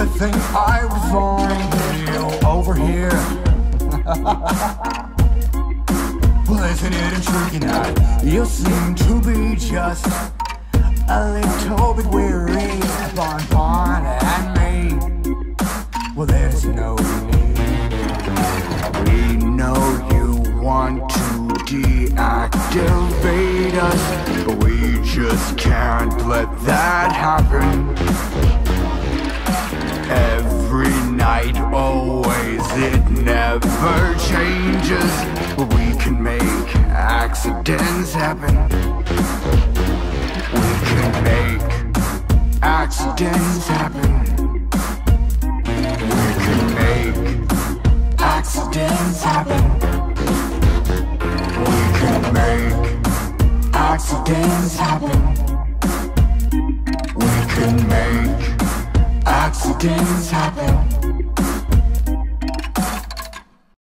to think I was on over here. well, isn't it intriguing that you seem to be just a little bit weary Bon Bon and me? Well, there's no need. We know you want to deactivate us, but we just can't let that happen. Every night, always, it never changes. We can make accidents happen. We can make accidents happen. We can make accidents happen. Accidents happen. We can make accidents happen.